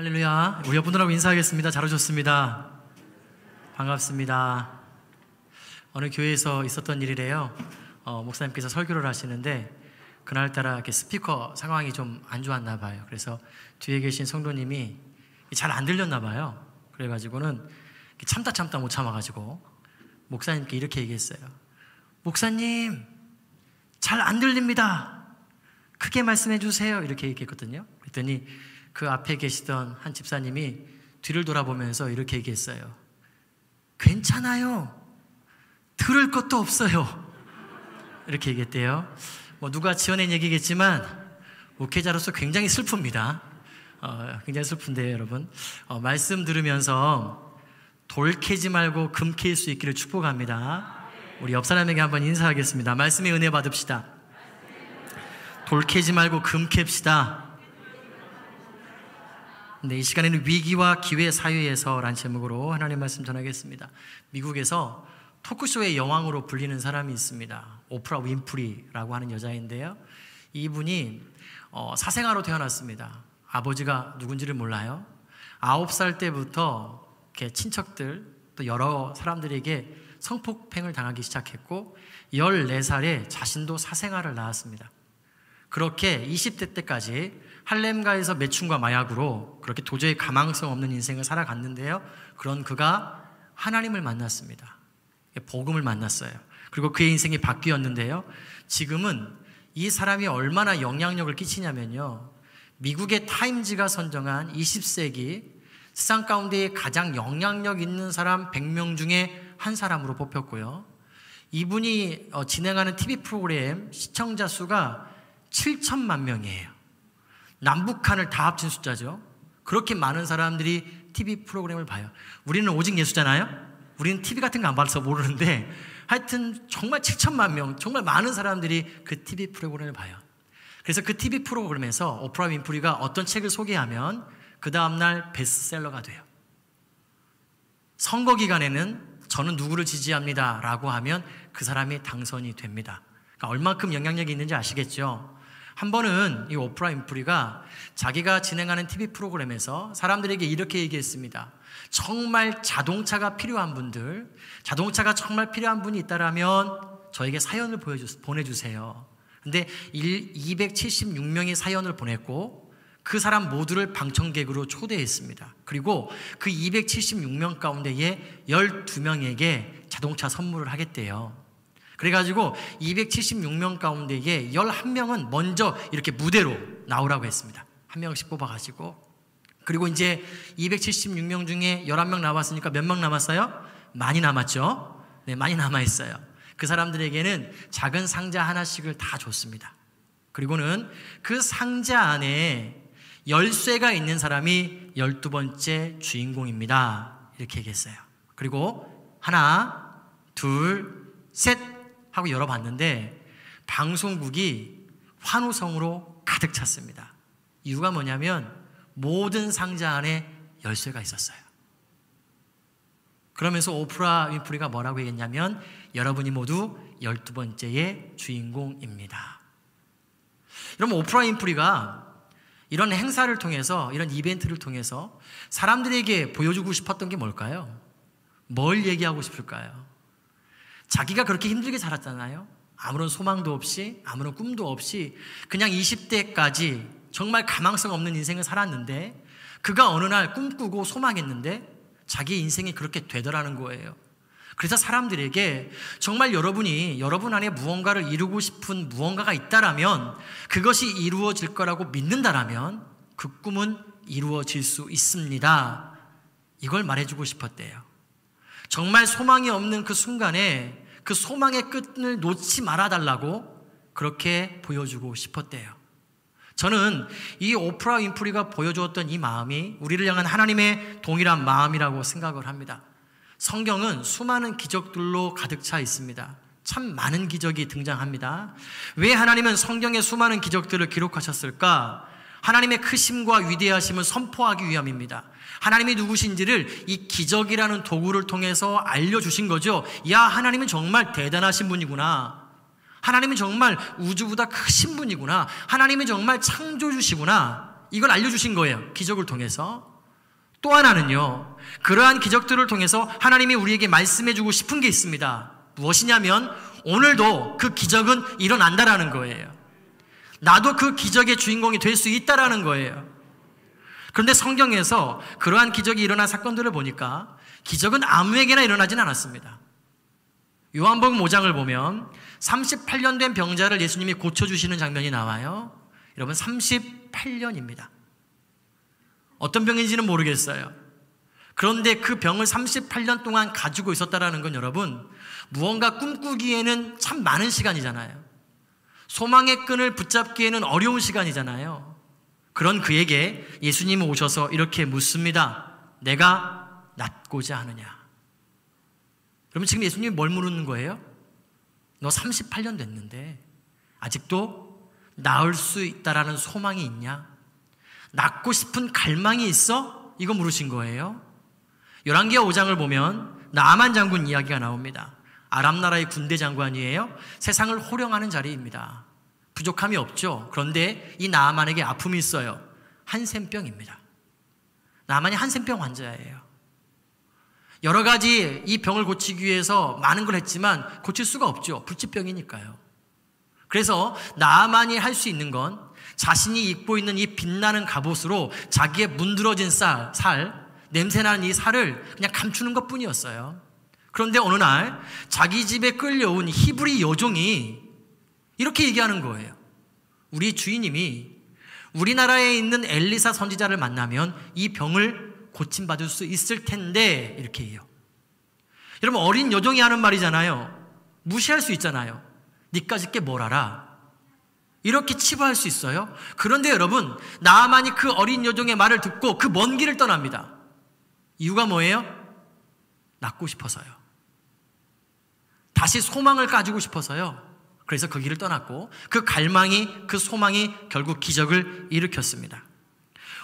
할렐루야. 우리 옆분들하고 인사하겠습니다. 잘 오셨습니다. 반갑습니다. 어느 교회에서 있었던 일이래요. 어, 목사님께서 설교를 하시는데 그날따라 이렇게 스피커 상황이 좀 안 좋았나 봐요. 그래서 뒤에 계신 성도님이 잘 안 들렸나 봐요. 그래가지고는 참다 참다 못 참아가지고 목사님께 이렇게 얘기했어요. 목사님, 잘 안 들립니다. 크게 말씀해 주세요. 이렇게 얘기했거든요. 그랬더니 그 앞에 계시던 한 집사님이 뒤를 돌아보면서 이렇게 얘기했어요. 괜찮아요. 들을 것도 없어요. 이렇게 얘기했대요. 뭐 누가 지어낸 얘기겠지만 목회자로서 굉장히 슬픕니다. 어, 굉장히 슬픈데요, 여러분. 어, 말씀 들으면서 돌 캐지 말고 금캘수 있기를 축복합니다. 우리 옆 사람에게 한번 인사하겠습니다. 말씀의 은혜 받읍시다. 돌 캐지 말고 금 캡시다. 네, 이 시간에는 위기와 기회 사회에서란 제목으로 하나님 말씀 전하겠습니다. 미국에서 토크쇼의 여왕으로 불리는 사람이 있습니다. 오프라 윈프리라고 하는 여자인데요. 이분이 어, 사생아로 태어났습니다. 아버지가 누군지를 몰라요. 아홉 살 때부터 친척들 또 여러 사람들에게 성폭행을 당하기 시작했고 14살에 자신도 사생아를 낳았습니다. 그렇게 20대 때까지 할렘가에서 매춘과 마약으로 그렇게 도저히 가망성 없는 인생을 살아갔는데요. 그런 그가 하나님을 만났습니다. 복음을 만났어요. 그리고 그의 인생이 바뀌었는데요. 지금은 이 사람이 얼마나 영향력을 끼치냐면요. 미국의 타임즈가 선정한 20세기 세상 가운데 가장 영향력 있는 사람 100명 중에 한 사람으로 뽑혔고요. 이분이 어, 진행하는 TV 프로그램 시청자 수가 7천만 명이에요. 남북한을 다 합친 숫자죠. 그렇게 많은 사람들이 TV 프로그램을 봐요. 우리는 오직 예수잖아요? 우리는 TV 같은 거 안 봐서 모르는데 하여튼 정말 7천만 명, 정말 많은 사람들이 그 TV 프로그램을 봐요. 그래서 그 TV 프로그램에서 오프라 윈프리가 어떤 책을 소개하면 그 다음날 베스트셀러가 돼요. 선거 기간에는 저는 누구를 지지합니다 라고 하면 그 사람이 당선이 됩니다. 그러니까 얼만큼 영향력이 있는지 아시겠죠? 한 번은 이 오프라 윈프리가 자기가 진행하는 TV 프로그램에서 사람들에게 이렇게 얘기했습니다. 정말 자동차가 필요한 분들, 자동차가 정말 필요한 분이 있다라면 저에게 사연을 보여주, 보내주세요. 근데 276명의 사연을 보냈고 그 사람 모두를 방청객으로 초대했습니다. 그리고 그 276명 가운데에 12명에게 자동차 선물을 하겠대요. 그래가지고 276명 가운데에 11명은 먼저 이렇게 무대로 나오라고 했습니다. 한 명씩 뽑아가지고. 그리고 이제 276명 중에 11명 남았으니까 몇 명 남았어요? 많이 남았죠? 네, 많이 남아있어요. 그 사람들에게는 작은 상자 하나씩을 다 줬습니다. 그리고는 그 상자 안에 열쇠가 있는 사람이 열두 번째 주인공입니다. 이렇게 얘기했어요. 그리고 하나, 둘, 셋 하고 열어봤는데 방송국이 환호성으로 가득 찼습니다. 이유가 뭐냐면 모든 상자 안에 열쇠가 있었어요. 그러면서 오프라 윈프리가 뭐라고 얘기했냐면 여러분이 모두 열두 번째의 주인공입니다. 여러분 오프라 윈프리가 이런 행사를 통해서 이런 이벤트를 통해서 사람들에게 보여주고 싶었던 게 뭘까요? 뭘 얘기하고 싶을까요? 자기가 그렇게 힘들게 살았잖아요. 아무런 소망도 없이, 아무런 꿈도 없이 그냥 20대까지 정말 가망성 없는 인생을 살았는데 그가 어느 날 꿈꾸고 소망했는데 자기 인생이 그렇게 되더라는 거예요. 그래서 사람들에게 정말 여러분이 여러분 안에 무언가를 이루고 싶은 무언가가 있다라면 그것이 이루어질 거라고 믿는다라면 그 꿈은 이루어질 수 있습니다. 이걸 말해주고 싶었대요. 정말 소망이 없는 그 순간에 그 소망의 끝을 놓지 말아달라고 그렇게 보여주고 싶었대요. 저는 이 오프라 윈프리가 보여주었던 이 마음이 우리를 향한 하나님의 동일한 마음이라고 생각을 합니다. 성경은 수많은 기적들로 가득 차 있습니다. 참 많은 기적이 등장합니다. 왜 하나님은 성경의 수많은 기적들을 기록하셨을까? 하나님의 크심과 위대하심을 선포하기 위함입니다. 하나님이 누구신지를 이 기적이라는 도구를 통해서 알려주신 거죠. 야, 하나님은 정말 대단하신 분이구나. 하나님은 정말 우주보다 크신 분이구나. 하나님은 정말 창조주시구나. 이걸 알려주신 거예요. 기적을 통해서. 또 하나는요, 그러한 기적들을 통해서 하나님이 우리에게 말씀해 주고 싶은 게 있습니다. 무엇이냐면, 오늘도 그 기적은 일어난다라는 거예요. 나도 그 기적의 주인공이 될 수 있다라는 거예요. 그런데 성경에서 그러한 기적이 일어난 사건들을 보니까 기적은 아무에게나 일어나진 않았습니다. 요한복음 5장을 보면 38년 된 병자를 예수님이 고쳐주시는 장면이 나와요. 여러분, 38년입니다. 어떤 병인지는 모르겠어요. 그런데 그 병을 38년 동안 가지고 있었다라는 건 여러분, 무언가 꿈꾸기에는 참 많은 시간이잖아요. 소망의 끈을 붙잡기에는 어려운 시간이잖아요. 그런 그에게 예수님이 오셔서 이렇게 묻습니다. 내가 낫고자 하느냐? 그러면 지금 예수님이 뭘 물는 거예요? 너 38년 됐는데 아직도 나을 수 있다라는 소망이 있냐? 낫고 싶은 갈망이 있어? 이거 물으신 거예요. 열왕기하 5장을 보면 나만 장군 이야기가 나옵니다. 아람 나라의 군대 장관이에요. 세상을 호령하는 자리입니다. 부족함이 없죠. 그런데 이 나만에게 아픔이 있어요. 한센병입니다. 나만이 한센병 환자예요. 여러 가지 이 병을 고치기 위해서 많은 걸 했지만 고칠 수가 없죠. 불치병이니까요. 그래서 나만이 할 수 있는 건 자신이 입고 있는 이 빛나는 갑옷으로 자기의 문드러진 쌀, 살, 냄새나는 이 살을 그냥 감추는 것 뿐이었어요. 그런데 어느 날 자기 집에 끌려온 히브리 여종이 이렇게 얘기하는 거예요. 우리 주인님이 우리나라에 있는 엘리사 선지자를 만나면 이 병을 고침받을 수 있을 텐데 이렇게 해요. 여러분 어린 여종이 하는 말이잖아요. 무시할 수 있잖아요. 니까지 게뭘 알아? 이렇게 치부할 수 있어요? 그런데 여러분 나만이 그 어린 여종의 말을 듣고 그 먼 길을 떠납니다. 이유가 뭐예요? 낳고 싶어서요. 다시 소망을 가지고 싶어서요. 그래서 그 길을 떠났고 그 갈망이 그 소망이 결국 기적을 일으켰습니다.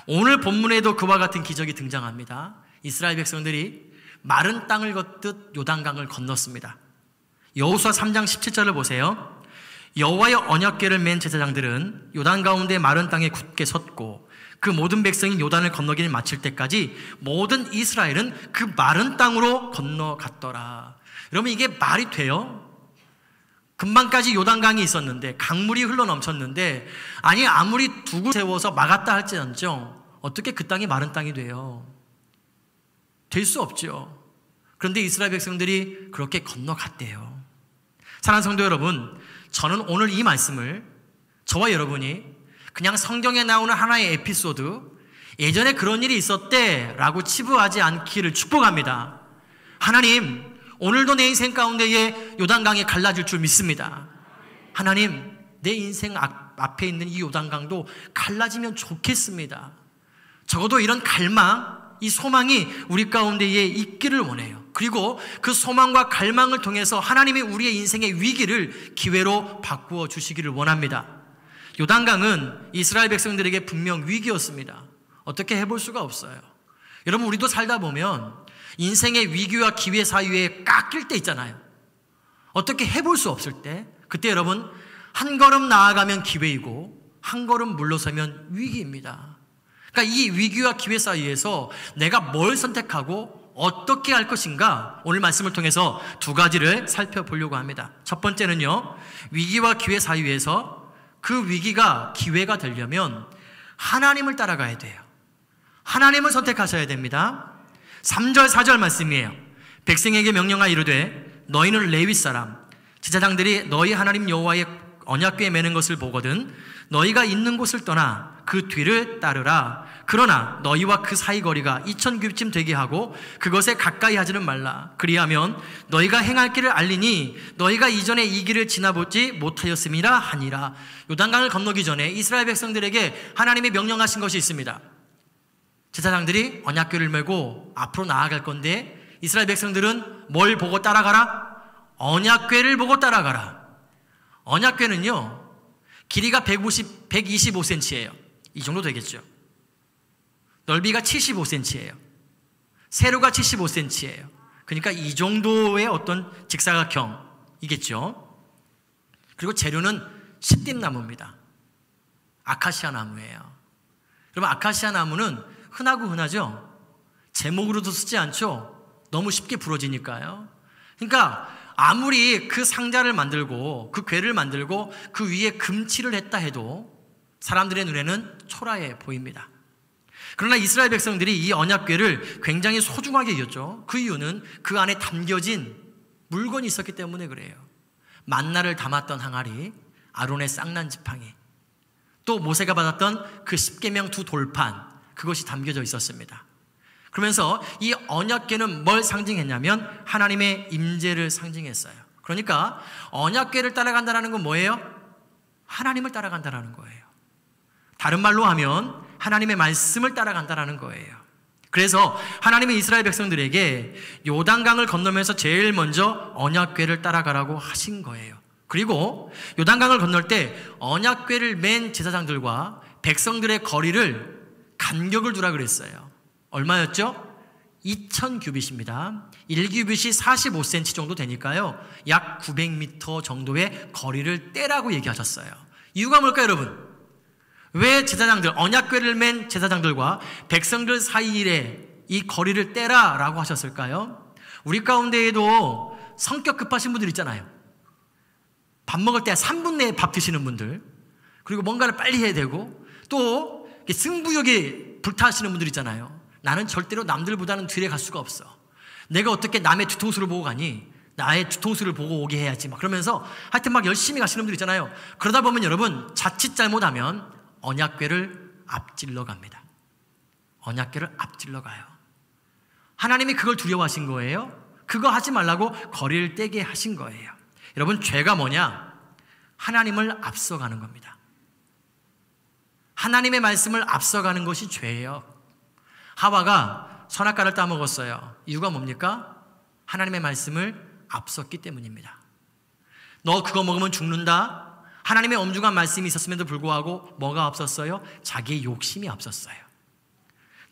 오늘 본문에도 그와 같은 기적이 등장합니다. 이스라엘 백성들이 마른 땅을 걷듯 요단강을 건넜습니다. 여호수아 3장 17절을 보세요. 여호와의 언약궤를 맨 제사장들은 요단 가운데 마른 땅에 굳게 섰고 그 모든 백성이 요단을 건너기를 마칠 때까지 모든 이스라엘은 그 마른 땅으로 건너갔더라. 여러분 이게 말이 돼요? 금방까지 요단강이 있었는데 강물이 흘러 넘쳤는데 아니 아무리 두고 세워서 막았다 할지언정 어떻게 그 땅이 마른 땅이 돼요? 될 수 없죠. 그런데 이스라엘 백성들이 그렇게 건너갔대요. 사랑하는 성도 여러분, 저는 오늘 이 말씀을 저와 여러분이 그냥 성경에 나오는 하나의 에피소드, 예전에 그런 일이 있었대 라고 치부하지 않기를 축복합니다. 하나님, 오늘도 내 인생 가운데에 요단강이 갈라질 줄 믿습니다. 하나님, 내 인생 앞에 있는 이 요단강도 갈라지면 좋겠습니다. 적어도 이런 갈망, 이 소망이 우리 가운데에 있기를 원해요. 그리고 그 소망과 갈망을 통해서 하나님이 우리의 인생의 위기를 기회로 바꾸어 주시기를 원합니다. 요단강은 이스라엘 백성들에게 분명 위기였습니다. 어떻게 해볼 수가 없어요. 여러분, 우리도 살다 보면 인생의 위기와 기회 사이에 깎일 때 있잖아요. 어떻게 해볼 수 없을 때, 그때 여러분, 한 걸음 나아가면 기회이고, 한 걸음 물러서면 위기입니다. 그러니까 이 위기와 기회 사이에서 내가 뭘 선택하고 어떻게 할 것인가 오늘 말씀을 통해서 두 가지를 살펴보려고 합니다. 첫 번째는요, 위기와 기회 사이에서 그 위기가 기회가 되려면 하나님을 따라가야 돼요. 하나님을 선택하셔야 됩니다. 3절, 4절 말씀이에요. 백성에게 명령하 이르되 너희는 레위 사람, 제사장들이 너희 하나님 여호와의 언약궤에 매는 것을 보거든 너희가 있는 곳을 떠나 그 뒤를 따르라. 그러나 너희와 그 사이 거리가 이천 규쯤 되게 하고 그것에 가까이 하지는 말라. 그리하면 너희가 행할 길을 알리니 너희가 이전에 이 길을 지나보지 못하였음이라 하니라. 요단강을 건너기 전에 이스라엘 백성들에게 하나님이 명령하신 것이 있습니다. 제사장들이 언약궤를 메고 앞으로 나아갈 건데 이스라엘 백성들은 뭘 보고 따라가라? 언약궤를 보고 따라가라. 언약궤는요. 길이가 150, 125cm예요. 이 정도 되겠죠. 넓이가 75cm예요. 세로가 75cm예요. 그러니까 이 정도의 어떤 직사각형이겠죠. 그리고 재료는 십잎나무입니다. 아카시아 나무예요. 여러분 아카시아 나무는 흔하고 흔하죠. 제목으로도 쓰지 않죠. 너무 쉽게 부러지니까요. 그러니까 아무리 그 상자를 만들고 그 괴를 만들고 그 위에 금칠을 했다 해도 사람들의 눈에는 초라해 보입니다. 그러나 이스라엘 백성들이 이 언약궤를 굉장히 소중하게 여겼죠. 그 이유는 그 안에 담겨진 물건이 있었기 때문에 그래요. 만나를 담았던 항아리, 아론의 쌍난 지팡이, 또 모세가 받았던 그 십계명 두 돌판, 그것이 담겨져 있었습니다. 그러면서 이 언약궤는 뭘 상징했냐면 하나님의 임재를 상징했어요. 그러니까 언약궤를 따라간다는 건 뭐예요? 하나님을 따라간다는 거예요. 다른 말로 하면 하나님의 말씀을 따라간다는 거예요. 그래서 하나님의 이스라엘 백성들에게 요단강을 건너면서 제일 먼저 언약궤를 따라가라고 하신 거예요. 그리고 요단강을 건널 때 언약궤를 맨 제사장들과 백성들의 거리를 간격을 두라 그랬어요. 얼마였죠? 2000 규빗입니다. 1규빗이 45cm 정도 되니까요. 약 900m 정도의 거리를 떼라고 얘기하셨어요. 이유가 뭘까요, 여러분? 왜 제사장들, 언약궤를 맨 제사장들과 백성들 사이에 이 거리를 떼라라고 하셨을까요? 우리 가운데에도 성격 급하신 분들 있잖아요. 밥 먹을 때 3분 내에 밥 드시는 분들, 그리고 뭔가를 빨리 해야 되고, 또 승부욕에 불타하시는 분들 있잖아요. 나는 절대로 남들보다는 뒤에 갈 수가 없어. 내가 어떻게 남의 뒤통수를 보고 가니? 나의 뒤통수를 보고 오게 해야지. 막 그러면서 하여튼 막 열심히 가시는 분들 있잖아요. 그러다 보면 여러분 자칫 잘못하면 언약궤를 앞질러 갑니다. 언약궤를 앞질러 가요. 하나님이 그걸 두려워하신 거예요. 그거 하지 말라고 거리를 떼게 하신 거예요. 여러분 죄가 뭐냐? 하나님을 앞서가는 겁니다. 하나님의 말씀을 앞서가는 것이 죄예요. 하와가 선악과를 따먹었어요. 이유가 뭡니까? 하나님의 말씀을 앞섰기 때문입니다. 너 그거 먹으면 죽는다. 하나님의 엄중한 말씀이 있었음에도 불구하고 뭐가 앞섰어요? 자기의 욕심이 앞섰어요.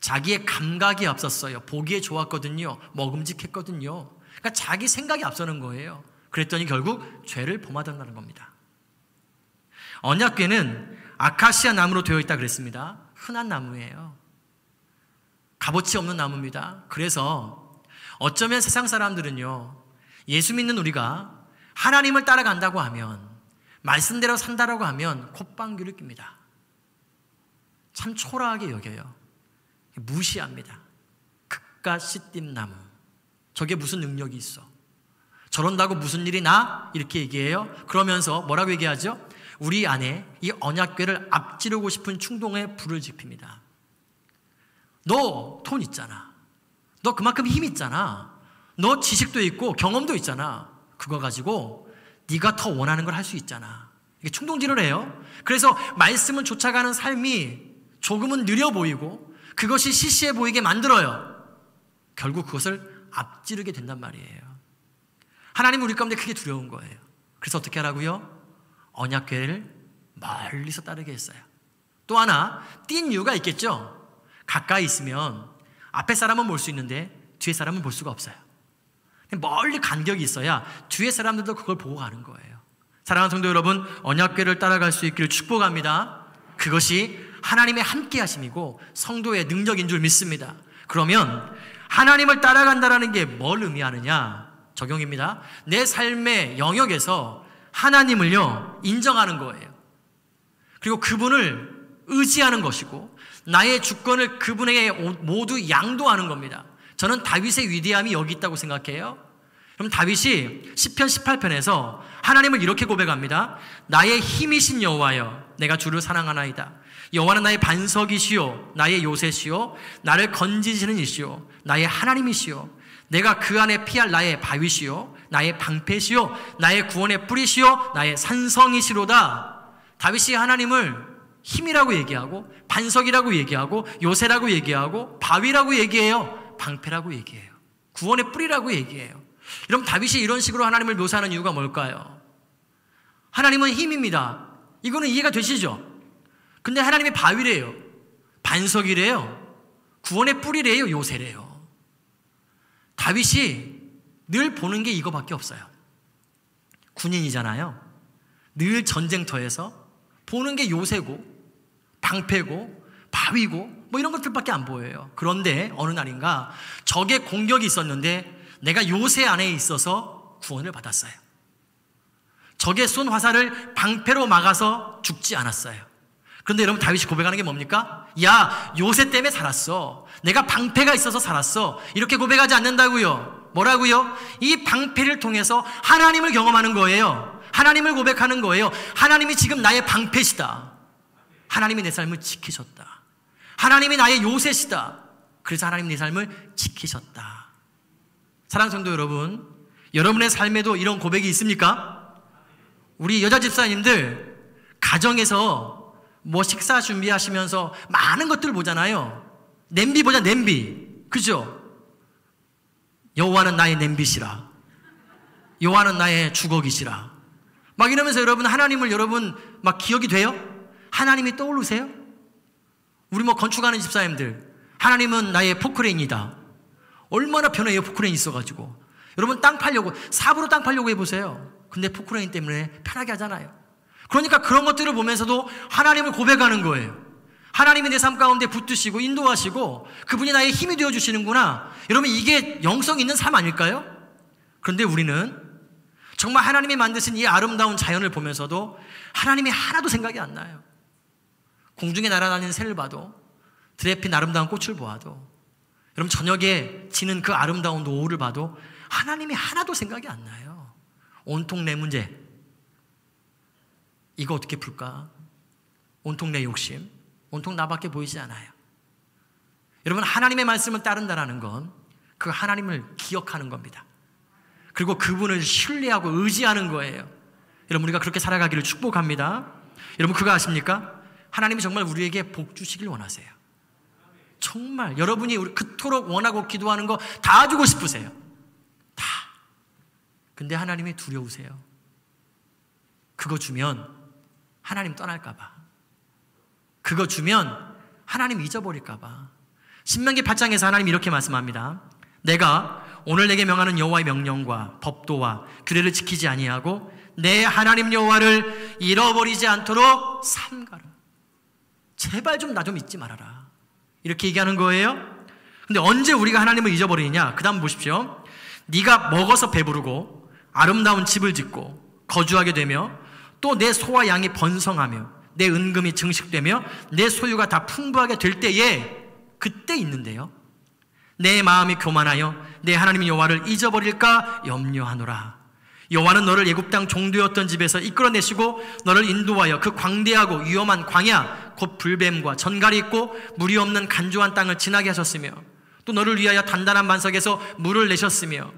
자기의 감각이 앞섰어요. 보기에 좋았거든요. 먹음직했거든요. 그러니까 자기 생각이 앞서는 거예요. 그랬더니 결국 죄를 범하던다는 겁니다. 언약궤는 아카시아 나무로 되어 있다 그랬습니다. 흔한 나무예요. 값어치 없는 나무입니다. 그래서 어쩌면 세상 사람들은요, 예수 믿는 우리가 하나님을 따라간다고 하면, 말씀대로 산다라고 하면 콧방귀를 낍니다. 참 초라하게 여겨요. 무시합니다. 극가 씨띠나무. 저게 무슨 능력이 있어? 저런다고 무슨 일이 나? 이렇게 얘기해요. 그러면서 뭐라고 얘기하죠? 우리 안에 이 언약궤를 앞지르고 싶은 충동에 불을 지핍니다. 너 돈 있잖아. 너 그만큼 힘 있잖아. 너 지식도 있고 경험도 있잖아. 그거 가지고 네가 더 원하는 걸 할 수 있잖아. 이게 충동질을 해요. 그래서 말씀을 쫓아가는 삶이 조금은 느려 보이고 그것이 시시해 보이게 만들어요. 결국 그것을 앞지르게 된단 말이에요. 하나님은 우리 가운데 크게 두려운 거예요. 그래서 어떻게 하라고요? 언약궤를 멀리서 따르게 했어요. 또 하나 띈 이유가 있겠죠. 가까이 있으면 앞에 사람은 볼 수 있는데 뒤에 사람은 볼 수가 없어요. 멀리 간격이 있어야 뒤에 사람들도 그걸 보고 가는 거예요. 사랑하는 성도 여러분, 언약궤를 따라갈 수 있기를 축복합니다. 그것이 하나님의 함께 하심이고 성도의 능력인 줄 믿습니다. 그러면 하나님을 따라간다라는 게 뭘 의미하느냐? 적용입니다. 내 삶의 영역에서 하나님을요, 인정하는 거예요. 그리고 그분을 의지하는 것이고 나의 주권을 그분에게 모두 양도하는 겁니다. 저는 다윗의 위대함이 여기 있다고 생각해요. 그럼 다윗이 10편 18편에서 하나님을 이렇게 고백합니다. 나의 힘이신 여호와여 내가 주를 사랑하나이다. 여호와는 나의 반석이시요 나의 요새시요 나를 건지시는 이시요 나의 하나님이시요 내가 그 안에 피할 나의 바위시요 나의 방패시요 나의 구원의 뿌리시요 나의 산성이시로다. 다윗이 하나님을 힘이라고 얘기하고 반석이라고 얘기하고 요새라고 얘기하고 바위라고 얘기해요. 방패라고 얘기해요. 구원의 뿌리라고 얘기해요. 여러분 다윗이 이런 식으로 하나님을 묘사하는 이유가 뭘까요? 하나님은 힘입니다. 이거는 이해가 되시죠? 근데 하나님의 바위래요. 반석이래요. 구원의 뿌리래요. 요새래요. 다윗이 늘 보는 게 이거밖에 없어요. 군인이잖아요. 늘 전쟁터에서 보는 게 요새고 방패고 바위고 뭐 이런 것들밖에 안 보여요. 그런데 어느 날인가 적의 공격이 있었는데 내가 요새 안에 있어서 구원을 받았어요. 적의 쏜 화살을 방패로 막아서 죽지 않았어요. 그런데 여러분 다윗이 고백하는 게 뭡니까? 야 요새 때문에 살았어. 내가 방패가 있어서 살았어. 이렇게 고백하지 않는다고요. 뭐라고요? 이 방패를 통해서 하나님을 경험하는 거예요. 하나님을 고백하는 거예요. 하나님이 지금 나의 방패시다. 하나님이 내 삶을 지키셨다. 하나님이 나의 요새시다. 그래서 하나님 내 삶을 지키셨다. 사랑 성도 여러분, 여러분의 삶에도 이런 고백이 있습니까? 우리 여자 집사님들 가정에서 뭐 식사 준비하시면서 많은 것들을 보잖아요. 냄비 보자 냄비. 그죠? 여호와는 나의 냄비시라. 여호와는 나의 주걱이시라. 막 이러면서 여러분 하나님을 여러분 막 기억이 돼요? 하나님이 떠오르세요? 우리 뭐 건축하는 집사님들 하나님은 나의 포크레인이다. 얼마나 편해요 포크레인 있어가지고 여러분 땅 팔려고 삽으로 땅 팔려고 해보세요. 근데 포크레인 때문에 편하게 하잖아요. 그러니까 그런 것들을 보면서도 하나님을 고백하는 거예요. 하나님이 내 삶 가운데 붙드시고 인도하시고 그분이 나의 힘이 되어 주시는구나. 여러분 이게 영성 있는 삶 아닐까요? 그런데 우리는 정말 하나님이 만드신 이 아름다운 자연을 보면서도 하나님이 하나도 생각이 안 나요. 공중에 날아다니는 새를 봐도 들에 핀 아름다운 꽃을 보아도 여러분 저녁에 지는 그 아름다운 노을을 봐도 하나님이 하나도 생각이 안 나요. 온통 내 문제. 이거 어떻게 풀까? 온통 내 욕심. 온통 나밖에 보이지 않아요. 여러분, 하나님의 말씀을 따른다는 건 그 하나님을 기억하는 겁니다. 그리고 그분을 신뢰하고 의지하는 거예요. 여러분, 우리가 그렇게 살아가기를 축복합니다. 여러분, 그거 아십니까? 하나님이 정말 우리에게 복 주시길 원하세요. 정말 여러분이 그토록 원하고 기도하는 거 다 주고 싶으세요. 다. 근데 하나님이 두려우세요. 그거 주면 하나님 떠날까봐. 그거 주면 하나님 잊어버릴까봐. 신명기 8장에서 하나님 이렇게 말씀합니다. 내가 오늘 내게 명하는 여호와의 명령과 법도와 규례를 지키지 아니하고 내 하나님 여호와를 잃어버리지 않도록 삼가라. 제발 좀 나좀 좀 잊지 말아라. 이렇게 얘기하는 거예요. 근데 언제 우리가 하나님을 잊어버리느냐? 그다음 보십시오. 네가 먹어서 배부르고 아름다운 집을 짓고 거주하게 되며 또 내 소와 양이 번성하며 내 은금이 증식되며 내 소유가 다 풍부하게 될 때에 그때 있는데요. 내 마음이 교만하여 내 하나님 여호와를 잊어버릴까 염려하노라. 여호와는 너를 예굽 땅 종도였던 집에서 이끌어내시고 너를 인도하여 그 광대하고 위험한 광야 곧 불뱀과 전갈이 있고 물이 없는 간조한 땅을 지나게 하셨으며 또 너를 위하여 단단한 반석에서 물을 내셨으며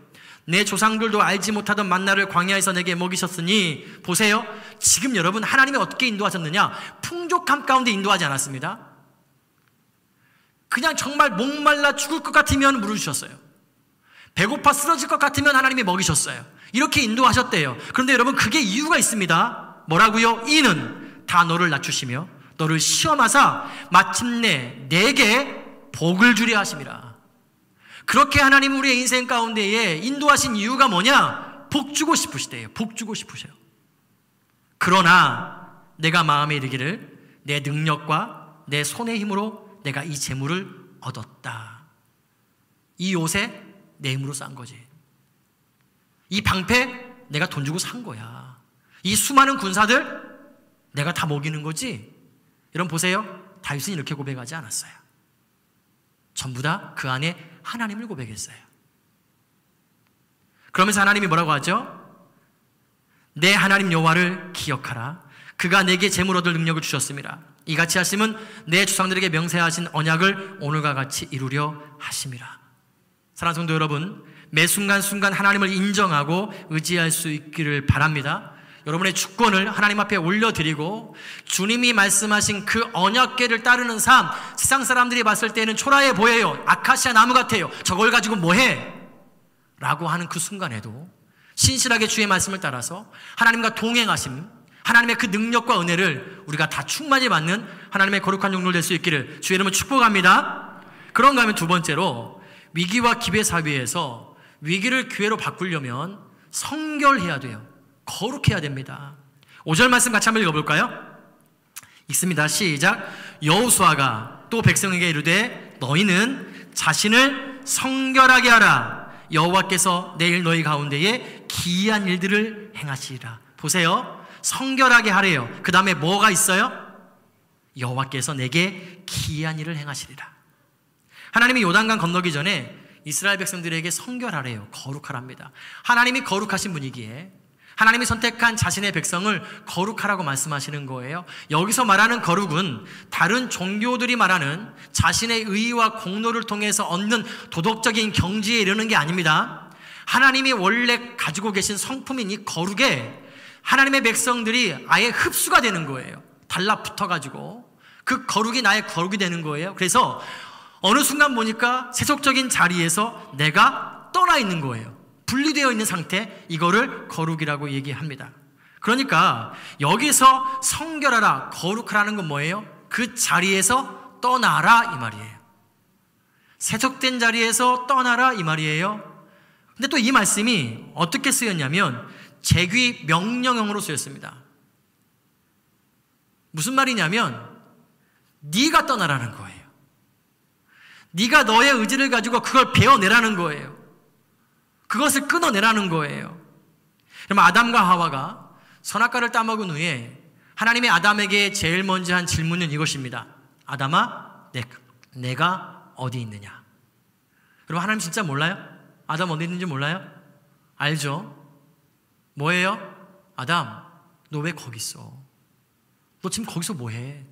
내 조상들도 알지 못하던 만나를 광야에서 내게 먹이셨으니 보세요. 지금 여러분 하나님이 어떻게 인도하셨느냐? 풍족함 가운데 인도하지 않았습니다. 그냥 정말 목말라 죽을 것 같으면 물을 주셨어요. 배고파 쓰러질 것 같으면 하나님이 먹이셨어요. 이렇게 인도하셨대요. 그런데 여러분 그게 이유가 있습니다. 뭐라고요? 이는 다 너를 낮추시며 너를 시험하사 마침내 내게 복을 주려 하심이라. 그렇게 하나님 우리의 인생 가운데에 인도하신 이유가 뭐냐? 복 주고 싶으시대요. 복 주고 싶으셔요. 그러나 내가 마음에 이르기를 내 능력과 내 손의 힘으로 내가 이 재물을 얻었다. 이 옷에 내 힘으로 싼 거지. 이 방패 내가 돈 주고 산 거야. 이 수많은 군사들 내가 다 먹이는 거지. 여러분 보세요. 다윗은 이렇게 고백하지 않았어요. 전부 다 그 안에 하나님을 고백했어요. 그러면서 하나님이 뭐라고 하죠? 내 하나님 여호와를 기억하라. 그가 내게 재물 얻을 능력을 주셨습니다. 이같이 하심은 내 조상들에게 명세하신 언약을 오늘과 같이 이루려 하심이라. 사랑하는 성도 여러분, 매 순간순간 하나님을 인정하고 의지할 수 있기를 바랍니다. 여러분의 주권을 하나님 앞에 올려드리고 주님이 말씀하신 그 언약계를 따르는 삶 세상 사람들이 봤을 때는 초라해 보여요. 아카시아 나무 같아요. 저걸 가지고 뭐해? 라고 하는 그 순간에도 신실하게 주의 말씀을 따라서 하나님과 동행하심 하나님의 그 능력과 은혜를 우리가 다 충만히 받는 하나님의 거룩한 종들 될수 있기를 주의 이름을 축복합니다. 그런가 하면 두 번째로 위기와 기회 사회에서 위기를 기회로 바꾸려면 성결해야 돼요. 거룩해야 됩니다. 5절 말씀 같이 한번 읽어볼까요? 읽습니다. 시작. 여호수아가 또 백성에게 이르되 너희는 자신을 성결하게 하라 여호와께서 내일 너희 가운데에 기이한 일들을 행하시리라 보세요 성결하게 하래요 그 다음에 뭐가 있어요? 여호와께서 내게 기이한 일을 행하시리라 하나님이 요단강 건너기 전에 이스라엘 백성들에게 성결하래요 거룩하랍니다 하나님이 거룩하신 분이기에 하나님이 선택한 자신의 백성을 거룩하라고 말씀하시는 거예요. 여기서 말하는 거룩은 다른 종교들이 말하는 자신의 의와 공로를 통해서 얻는 도덕적인 경지에 이르는 게 아닙니다. 하나님이 원래 가지고 계신 성품인 이 거룩에 하나님의 백성들이 아예 흡수가 되는 거예요. 달라붙어 가지고 그 거룩이 나의 거룩이 되는 거예요. 그래서 어느 순간 보니까 세속적인 자리에서 내가 떠나 있는 거예요. 분리되어 있는 상태 이거를 거룩이라고 얘기합니다. 그러니까 여기서 성결하라 거룩하라는 건 뭐예요? 그 자리에서 떠나라 이 말이에요. 세속된 자리에서 떠나라 이 말이에요. 근데 또 이 말씀이 어떻게 쓰였냐면 제귀 명령형으로 쓰였습니다. 무슨 말이냐면 네가 떠나라는 거예요. 네가 너의 의지를 가지고 그걸 배워내라는 거예요. 그것을 끊어내라는 거예요. 그럼 아담과 하와가 선악과를 따먹은 후에 하나님의 아담에게 제일 먼저 한 질문은 이것입니다. 아담아, 내, 가 어디 있느냐? 여러분 하나님 진짜 몰라요? 아담 어디 있는지 몰라요? 알죠? 뭐예요? 아담, 너 왜 거기 있어? 너 지금 거기서 뭐 해?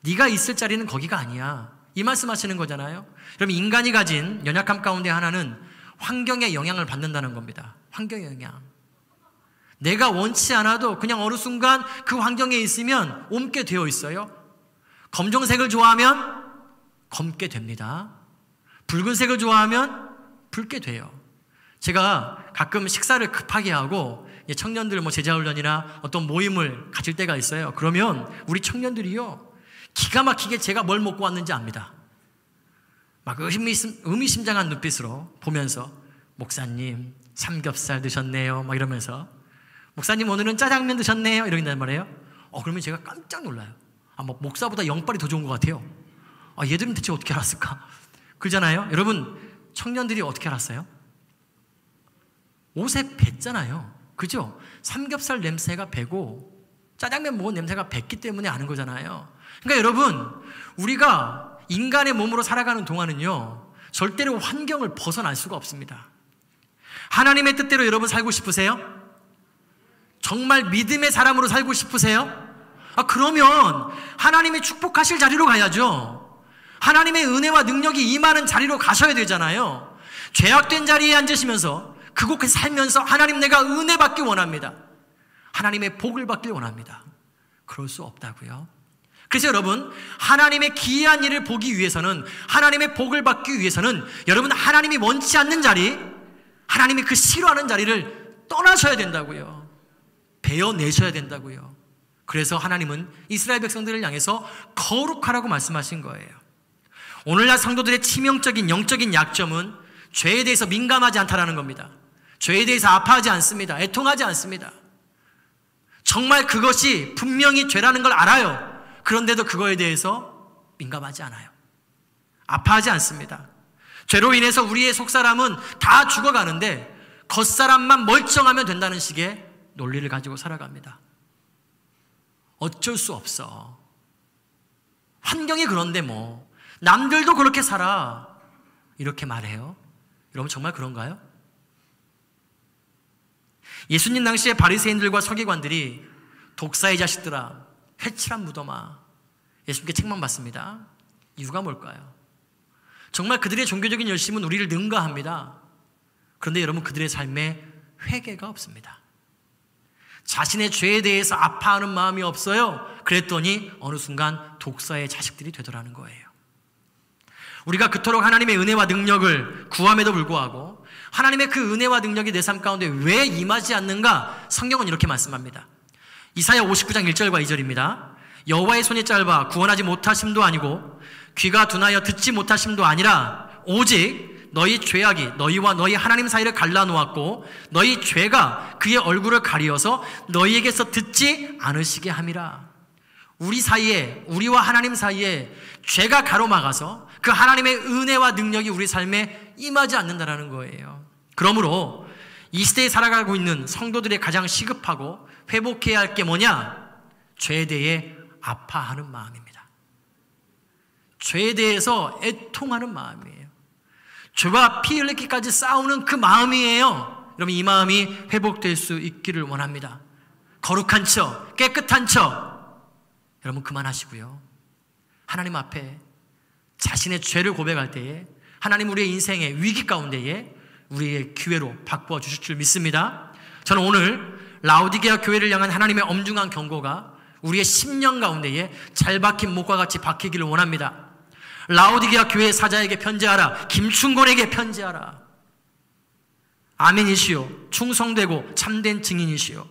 네가 있을 자리는 거기가 아니야. 이 말씀 하시는 거잖아요. 그럼 인간이 가진 연약함 가운데 하나는 환경의 영향을 받는다는 겁니다. 환경의 영향. 내가 원치 않아도 그냥 어느 순간 그 환경에 있으면 옮게 되어 있어요. 검정색을 좋아하면 검게 됩니다. 붉은색을 좋아하면 붉게 돼요. 제가 가끔 식사를 급하게 하고 청년들 뭐 제자훈련이나 어떤 모임을 가질 때가 있어요. 그러면 우리 청년들이요. 기가 막히게 제가 뭘 먹고 왔는지 압니다. 막 의미심, 의미심장한 눈빛으로 보면서 목사님 삼겹살 드셨네요. 막 이러면서 목사님 오늘은 짜장면 드셨네요. 이러긴단 말이에요. 어 그러면 제가 깜짝 놀라요. 아마 뭐 목사보다 영빨이 더 좋은 것 같아요. 아 얘들은 대체 어떻게 알았을까? 그러잖아요. 여러분 청년들이 어떻게 알았어요? 옷에 뱄잖아요. 그죠? 삼겹살 냄새가 배고 짜장면 먹은 냄새가 뱄기 때문에 아는 거잖아요. 그러니까 여러분 우리가 인간의 몸으로 살아가는 동안은요, 절대로 환경을 벗어날 수가 없습니다. 하나님의 뜻대로 여러분 살고 싶으세요? 정말 믿음의 사람으로 살고 싶으세요? 아, 그러면 하나님의 축복하실 자리로 가야죠. 하나님의 은혜와 능력이 임하는 자리로 가셔야 되잖아요. 죄악된 자리에 앉으시면서 그곳에 살면서 하나님 내가 은혜 받기 원합니다. 하나님의 복을 받길 원합니다. 그럴 수 없다고요. 그래서 여러분, 하나님의 기이한 일을 보기 위해서는, 하나님의 복을 받기 위해서는, 여러분, 하나님이 원치 않는 자리, 하나님이 그 싫어하는 자리를 떠나셔야 된다고요. 베어내셔야 된다고요. 그래서 하나님은 이스라엘 백성들을 향해서 거룩하라고 말씀하신 거예요. 오늘날 성도들의 치명적인 영적인 약점은 죄에 대해서 민감하지 않다라는 겁니다. 죄에 대해서 아파하지 않습니다. 애통하지 않습니다. 정말 그것이 분명히 죄라는 걸 알아요. 그런데도 그거에 대해서 민감하지 않아요. 아파하지 않습니다. 죄로 인해서 우리의 속사람은 다 죽어가는데 겉사람만 멀쩡하면 된다는 식의 논리를 가지고 살아갑니다. 어쩔 수 없어. 환경이 그런데 뭐. 남들도 그렇게 살아. 이렇게 말해요. 여러분 정말 그런가요? 예수님 당시에 바리새인들과 서기관들이 독사의 자식들아 회칠한 무덤아 예수님께 책망받습니다. 이유가 뭘까요? 정말 그들의 종교적인 열심은 우리를 능가합니다. 그런데 여러분 그들의 삶에 회개가 없습니다. 자신의 죄에 대해서 아파하는 마음이 없어요. 그랬더니 어느 순간 독사의 자식들이 되더라는 거예요. 우리가 그토록 하나님의 은혜와 능력을 구함에도 불구하고 하나님의 그 은혜와 능력이 내 삶 가운데 왜 임하지 않는가? 성경은 이렇게 말씀합니다. 이사야 59장 1절과 2절입니다. 여호와의 손이 짧아 구원하지 못하심도 아니고 귀가 둔하여 듣지 못하심도 아니라 오직 너희 죄악이 너희와 너희 하나님 사이를 갈라놓았고 너희 죄가 그의 얼굴을 가리어서 너희에게서 듣지 않으시게 함이라. 우리 사이에 우리와 하나님 사이에 죄가 가로막아서 그 하나님의 은혜와 능력이 우리 삶에 임하지 않는다라는 거예요. 그러므로 이 시대에 살아가고 있는 성도들의 가장 시급하고 회복해야 할 게 뭐냐? 죄에 대해 아파하는 마음입니다. 죄에 대해서 애통하는 마음이에요. 죄와 피 흘리기까지 싸우는 그 마음이에요. 여러분 이 마음이 회복될 수 있기를 원합니다. 거룩한 척, 깨끗한 척. 여러분 그만하시고요. 하나님 앞에 자신의 죄를 고백할 때에 하나님 우리의 인생의 위기 가운데에 우리의 기회로 바꾸어 주실 줄 믿습니다. 저는 오늘 라우디게아 교회를 향한 하나님의 엄중한 경고가 우리의 10년 가운데에 잘 박힌 목과 같이 박히기를 원합니다. 라우디게아 교회 사자에게 편지하라. 김충곤에게 편지하라. 아멘이시요. 충성되고 참된 증인이시요.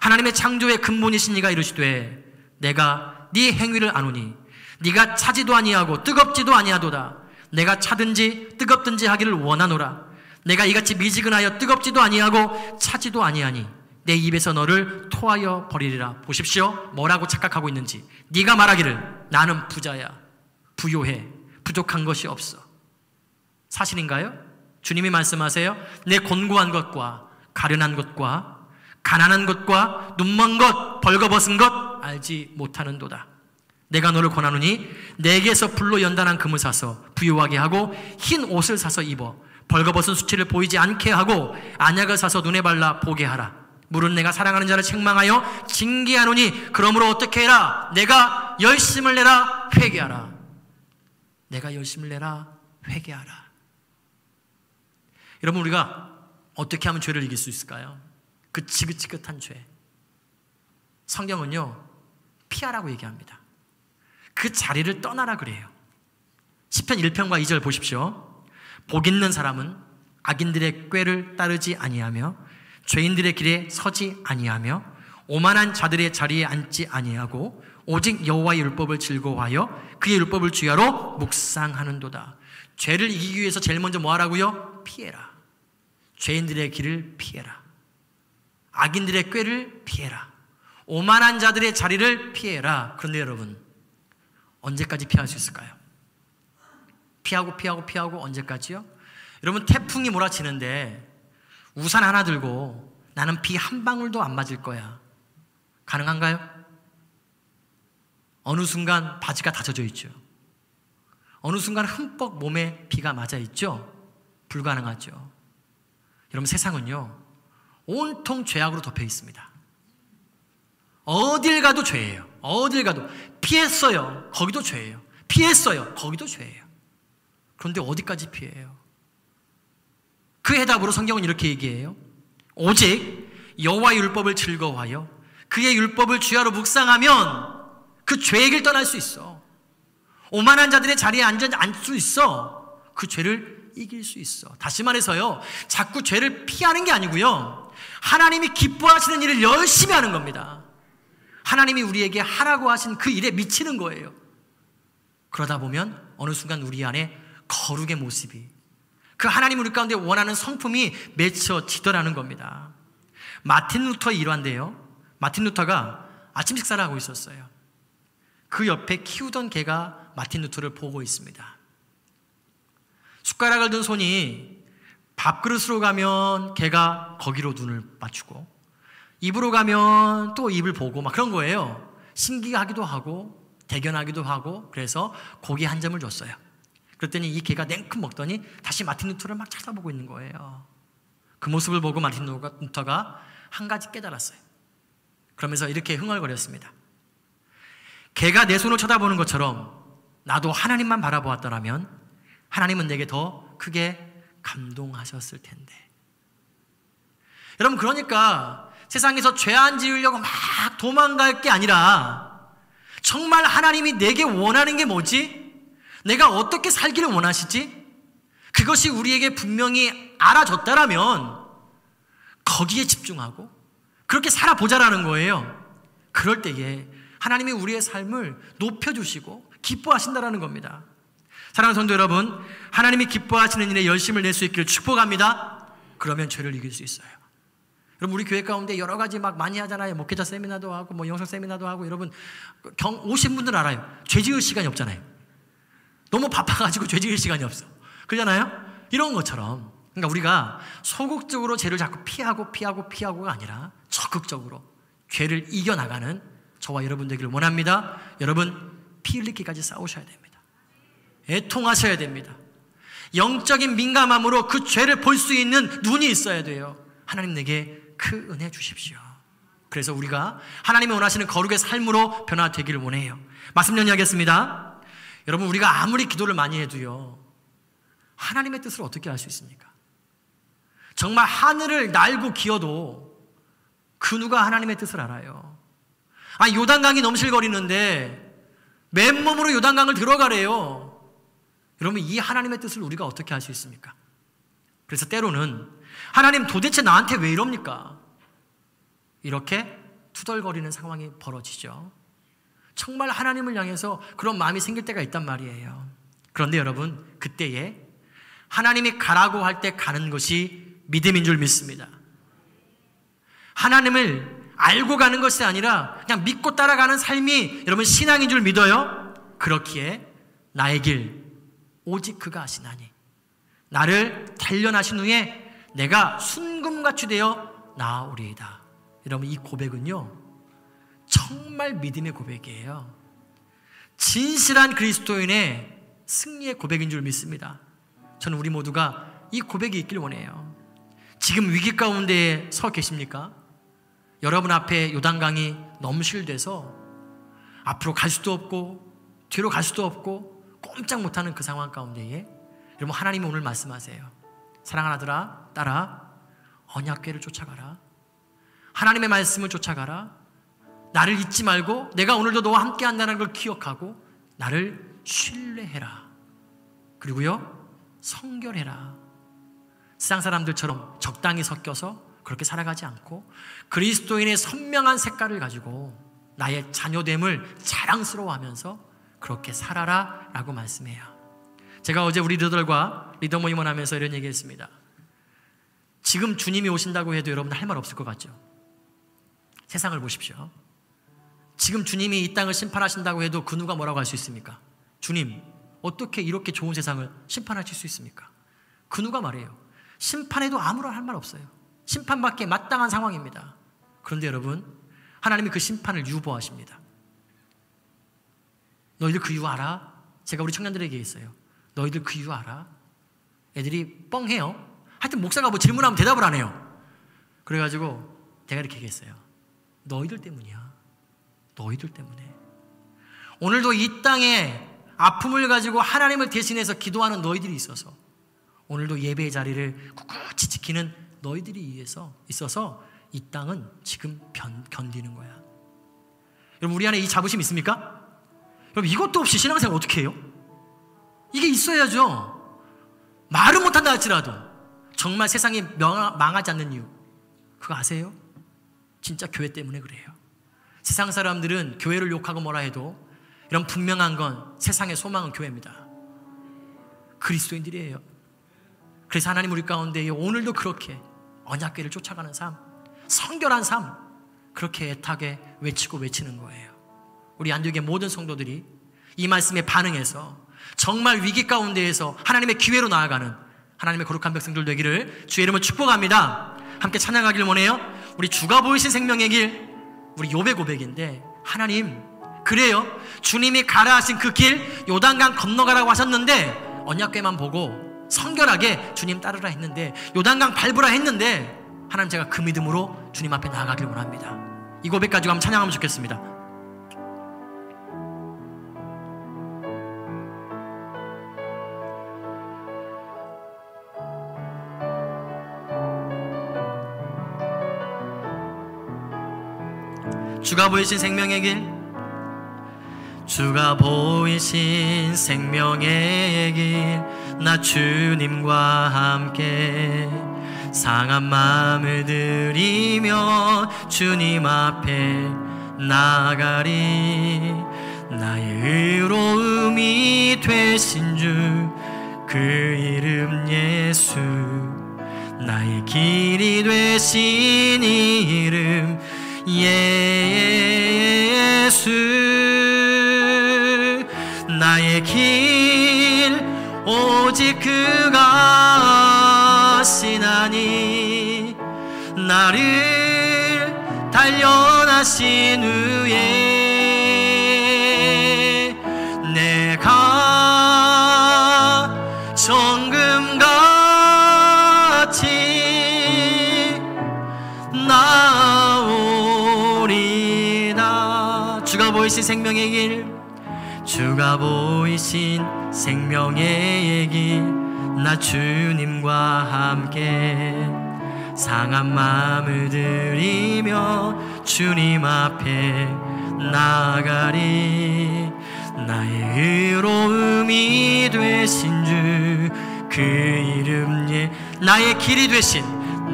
하나님의 창조의 근본이신 이가 이르시되 내가 네 행위를 아노니 네가 차지도 아니하고 뜨겁지도 아니하도다. 내가 차든지 뜨겁든지 하기를 원하노라. 내가 이같이 미지근하여 뜨겁지도 아니하고 차지도 아니하니 내 입에서 너를 토하여 버리리라. 보십시오. 뭐라고 착각하고 있는지. 네가 말하기를 나는 부자야. 부요해. 부족한 것이 없어. 사실인가요? 주님이 말씀하세요. 내 곤고한 것과 가련한 것과 가난한 것과 눈먼 것, 벌거벗은 것 알지 못하는도다. 내가 너를 권하노니 내게서 불로 연단한 금을 사서 부유하게 하고 흰 옷을 사서 입어 벌거벗은 수치를 보이지 않게 하고 안약을 사서 눈에 발라 보게 하라. 물은 내가 사랑하는 자를 책망하여 징계하노니 그러므로 어떻게 해라? 내가 열심을 내라 회개하라. 내가 열심을 내라 회개하라. 여러분 우리가 어떻게 하면 죄를 이길 수 있을까요? 그 지긋지긋한 죄. 성경은요 피하라고 얘기합니다. 그 자리를 떠나라 그래요. 10편 1편과 2절 보십시오. 복 있는 사람은 악인들의 꾀를 따르지 아니하며 죄인들의 길에 서지 아니하며 오만한 자들의 자리에 앉지 아니하고 오직 여호와의 율법을 즐거워하여 그의 율법을 주야로 묵상하는도다. 죄를 이기기 위해서 제일 먼저 뭐 하라고요? 피해라. 죄인들의 길을 피해라. 악인들의 꾀를 피해라. 오만한 자들의 자리를 피해라. 그런데 여러분, 언제까지 피할 수 있을까요? 피하고 피하고 피하고 언제까지요? 여러분 태풍이 몰아치는데 우산 하나 들고 나는 비 한 방울도 안 맞을 거야. 가능한가요? 어느 순간 바지가 다 젖어 있죠. 어느 순간 흠뻑 몸에 비가 맞아 있죠. 불가능하죠. 여러분 세상은요. 온통 죄악으로 덮여 있습니다. 어딜 가도 죄예요. 어딜 가도 피했어요. 거기도 죄예요. 피했어요. 거기도 죄예요. 그런데 어디까지 피해요? 그 해답으로 성경은 이렇게 얘기해요. 오직 여호와 율법을 즐거워하여 그의 율법을 주야로 묵상하면 그길 떠날 수 있어. 오만한 자들의 자리에 앉아 수 있어. 그 죄를 이길 수 있어. 다시 말해서요. 자꾸 죄를 피하는 게 아니고요. 하나님이 기뻐하시는 일을 열심히 하는 겁니다. 하나님이 우리에게 하라고 하신 그 일에 미치는 거예요. 그러다 보면 어느 순간 우리 안에 거룩의 모습이 그 하나님 우리 가운데 원하는 성품이 맺혀지더라는 겁니다. 마틴 루터의 일화인데요. 마틴 루터가 아침 식사를 하고 있었어요. 그 옆에 키우던 개가 마틴 루터를 보고 있습니다. 숟가락을 든 손이 밥그릇으로 가면 개가 거기로 눈을 맞추고 입으로 가면 또 입을 보고 막 그런 거예요. 신기하기도 하고 대견하기도 하고 그래서 고기 한 점을 줬어요. 그랬더니 이 개가 냉큼 먹더니 다시 마틴 루터를 막 쳐다보고 있는 거예요. 그 모습을 보고 마틴 루터가 한 가지 깨달았어요. 그러면서 이렇게 흥얼거렸습니다. 개가 내 손을 쳐다보는 것처럼 나도 하나님만 바라보았더라면 하나님은 내게 더 크게 감동하셨을 텐데. 여러분, 그러니까 세상에서 죄 안 지으려고 막 도망갈 게 아니라 정말 하나님이 내게 원하는 게 뭐지? 내가 어떻게 살기를 원하시지? 그것이 우리에게 분명히 알아졌다라면 거기에 집중하고 그렇게 살아보자라는 거예요. 그럴 때에 하나님이 우리의 삶을 높여주시고 기뻐하신다라는 겁니다. 사랑하는 성도 여러분, 하나님이 기뻐하시는 일에 열심을 낼 수 있기를 축복합니다. 그러면 죄를 이길 수 있어요. 여러분 우리 교회 가운데 여러 가지 막 많이 하잖아요. 목회자 세미나도 하고 뭐 영상 세미나도 하고 여러분 경 오신 분들 알아요. 죄 지을 시간이 없잖아요. 너무 바빠가지고 죄 지을 시간이 없어. 그러잖아요. 이런 것처럼 그러니까 우리가 소극적으로 죄를 자꾸 피하고 피하고 피하고가 아니라 적극적으로 죄를 이겨나가는 저와 여러분 되기를 원합니다. 여러분 피 흘리기까지 싸우셔야 됩니다. 애통하셔야 됩니다. 영적인 민감함으로 그 죄를 볼 수 있는 눈이 있어야 돼요. 하나님 내게 그 은혜 주십시오. 그래서 우리가 하나님이 원하시는 거룩의 삶으로 변화되기를 원해요. 말씀 연이하겠습니다. 여러분 우리가 아무리 기도를 많이 해도요. 하나님의 뜻을 어떻게 알 수 있습니까? 정말 하늘을 날고 기어도 그 누가 하나님의 뜻을 알아요. 아, 요단강이 넘실거리는데 맨몸으로 요단강을 들어가래요. 여러분, 이 하나님의 뜻을 우리가 어떻게 알 수 있습니까? 그래서 때로는 하나님 도대체 나한테 왜 이럽니까? 이렇게 투덜거리는 상황이 벌어지죠. 정말 하나님을 향해서 그런 마음이 생길 때가 있단 말이에요. 그런데 여러분, 그때에 하나님이 가라고 할 때 가는 것이 믿음인 줄 믿습니다. 하나님을 알고 가는 것이 아니라 그냥 믿고 따라가는 삶이 여러분 신앙인 줄 믿어요? 그렇기에 나의 길 오직 그가 하시나니 나를 단련하신 후에 내가 순금같이 되어 나아오리이다. 여러분 이 고백은요 정말 믿음의 고백이에요. 진실한 그리스도인의 승리의 고백인 줄 믿습니다. 저는 우리 모두가 이 고백이 있길 원해요. 지금 위기 가운데 서 계십니까? 여러분 앞에 요단강이 넘실돼서 앞으로 갈 수도 없고 뒤로 갈 수도 없고 꼼짝 못하는 그 상황 가운데에 여러분 하나님이 오늘 말씀하세요. 사랑하는 아들아 따라 언약궤를 쫓아가라. 하나님의 말씀을 쫓아가라. 나를 잊지 말고 내가 오늘도 너와 함께 한다는 걸 기억하고 나를 신뢰해라. 그리고요 성결해라. 세상 사람들처럼 적당히 섞여서 그렇게 살아가지 않고 그리스도인의 선명한 색깔을 가지고 나의 자녀됨을 자랑스러워하면서 그렇게 살아라 라고 말씀해요. 제가 어제 우리 리더들과 리더 모임을 하면서 이런 얘기 했습니다. 지금 주님이 오신다고 해도 여러분 할 말 없을 것 같죠? 세상을 보십시오. 지금 주님이 이 땅을 심판하신다고 해도 그 누가 뭐라고 할 수 있습니까? 주님, 어떻게 이렇게 좋은 세상을 심판하실 수 있습니까? 그 누가 말해요. 심판에도 아무런 할 말 없어요. 심판받기에 마땅한 상황입니다. 그런데 여러분, 하나님이 그 심판을 유보하십니다. 너희들 그 이유 알아? 제가 우리 청년들에게 있어요. 너희들 그 이유 알아? 애들이 뻥해요. 하여튼 목사가 뭐 질문하면 대답을 안 해요. 그래가지고 내가 이렇게 얘기했어요. 너희들 때문이야. 너희들 때문에. 오늘도 이 땅에 아픔을 가지고 하나님을 대신해서 기도하는 너희들이 있어서 오늘도 예배의 자리를 꿋꿋이 지키는 너희들이 위해서 있어서 이 땅은 지금 변, 견디는 거야. 여러분 우리 안에 이 자부심 있습니까? 여러분 이것도 없이 신앙생활 어떻게 해요? 이게 있어야죠. 말은 못한다 할지라도 정말 세상이 명, 망하지 않는 이유 그거 아세요? 진짜 교회 때문에 그래요. 세상 사람들은 교회를 욕하고 뭐라 해도 이런 분명한 건 세상의 소망은 교회입니다. 그리스도인들이에요. 그래서 하나님 우리 가운데 오늘도 그렇게 언약궤를 쫓아가는 삶, 성결한 삶, 그렇게 애타게 외치고 외치는 거예요. 우리 안디옥의 모든 성도들이 이 말씀에 반응해서 정말 위기 가운데에서 하나님의 기회로 나아가는 하나님의 거룩한 백성들 되기를 주의 이름을 축복합니다. 함께 찬양하길 원해요. 우리 주가 보이신 생명의 길, 우리 요배 고백인데 하나님 그래요. 주님이 가라 하신 그 길 요단강 건너가라고 하셨는데 언약궤만 보고 성결하게 주님 따르라 했는데 요단강 밟으라 했는데 하나님 제가 그 믿음으로 주님 앞에 나아가길 원합니다. 이 고백 가지고 한번 찬양하면 좋겠습니다. 주가 보이신 생명의 길. 주가 보이신 생명의 길. 나 주님과 함께 상한 마음을 들이며 주님 앞에 나가리. 나의 의로움이 되신 주 그 이름 예수. 나의 길이 되신 이름 예수 나의 길 오직 그가 시나니 나를 단련하신 후에 보이신 생명의 길. 주가 보이신 생명의 길나 주님과 함께 상한 마음을 들이며 주님 앞에 나가리. 나의 의로움이 되신 주 그 이름 예 나의 길이 되신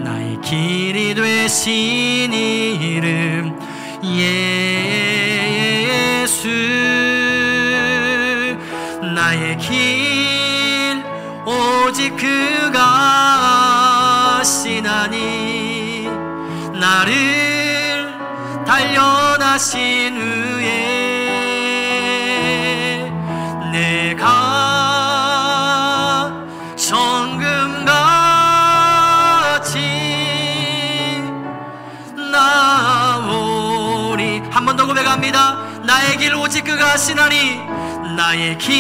나의 길이 되신 이름 예 수 나의 길 오직 그가 시나니 나를 단련하신 후에 고백합니다 나의 길 오직 그가 시나니 나의 길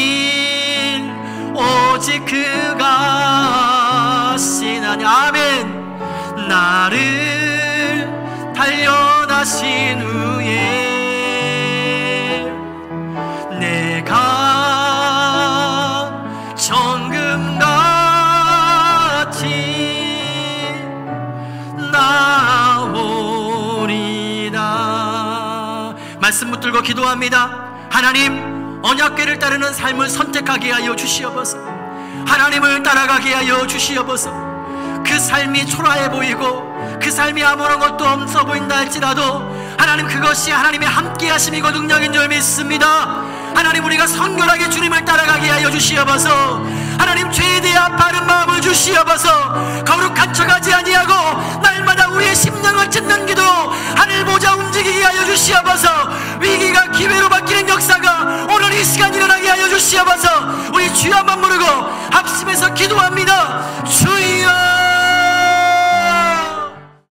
오직 그가 시나니. 아멘. 나를 단련하신 후에 붙들고 기도합니다. 하나님 언약궤를 따르는 삶을 선택하게 하여 주시옵소서. 하나님을 따라가게 하여 주시옵소서. 그 삶이 초라해 보이고 그 삶이 아무런 것도 없어 보인다 할지라도 하나님 그것이 하나님의 함께 하심이고 능력인 줄 믿습니다. 하나님 우리가 성결하게 주님을 따라가게 하여 주시옵소서 하나님 죄에 대한 바른 마음을 주시옵소서. 거룩한 척하지 아니하고 날마다 우리의 심령을 찢는 기도 하늘 보자 움직이게 하여 주시옵소서. 위기가 기회로 바뀌는 역사가 오늘 이 시간 일어나게 하여 주시옵소서. 우리 주여 한번 부르고 합심해서 기도합니다. 주